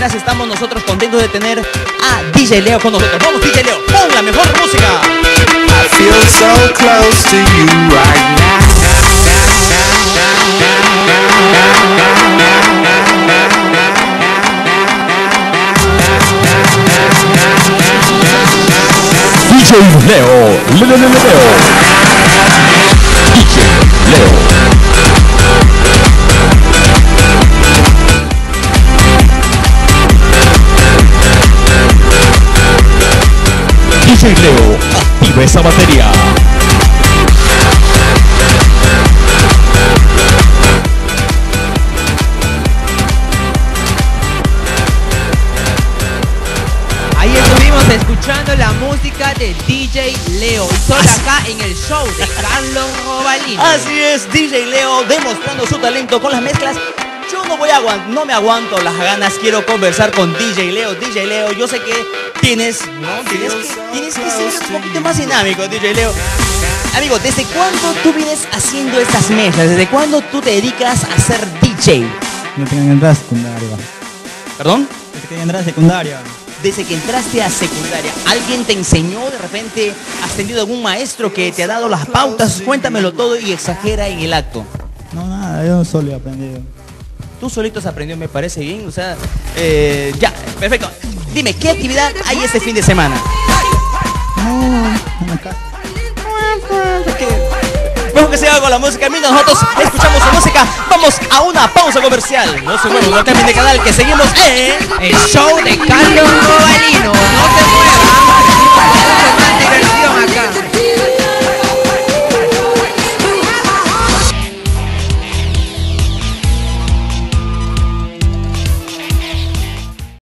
Estamos nosotros contentos de tener a DJ Leo con nosotros. Vamos, DJ Leo, pon la mejor música. I feel so close to you right now. DJ Leo, Leo, Leo, Leo. DJ Leo, activa esa batería. Ahí estuvimos escuchando la música de DJ Leo. Y solo acá en el show de Carlos Robalino. Así es, DJ Leo demostrando su talento con las mezclas. Yo no voy a aguant- no me aguanto las ganas, quiero conversar con DJ Leo. DJ Leo, yo sé que tienes, ¿no? Tienes que, tienes que ser un poquito más dinámico, DJ Leo. Amigo, ¿desde cuándo tú vienes haciendo estas mezclas? ¿Desde cuándo tú te dedicas a ser DJ? Desde que entré a secundaria. ¿Perdón? Desde que entré a secundaria. Desde que entraste a secundaria, ¿alguien te enseñó de repente? ¿Has tenido algún maestro que te ha dado las pautas? Cuéntamelo todo y exagera en el acto. No, nada, yo solo he aprendido. Tú solito has aprendido, me parece bien. O sea, eh, ya, perfecto. Dime, ¿qué actividad hay este fin de semana? Vamos que se haga con la música. Mientras nosotros escuchamos su música, vamos a una pausa comercial. No se muevan, no cambien de canal, que seguimos en el show de Carlos Robalino. No se muevan.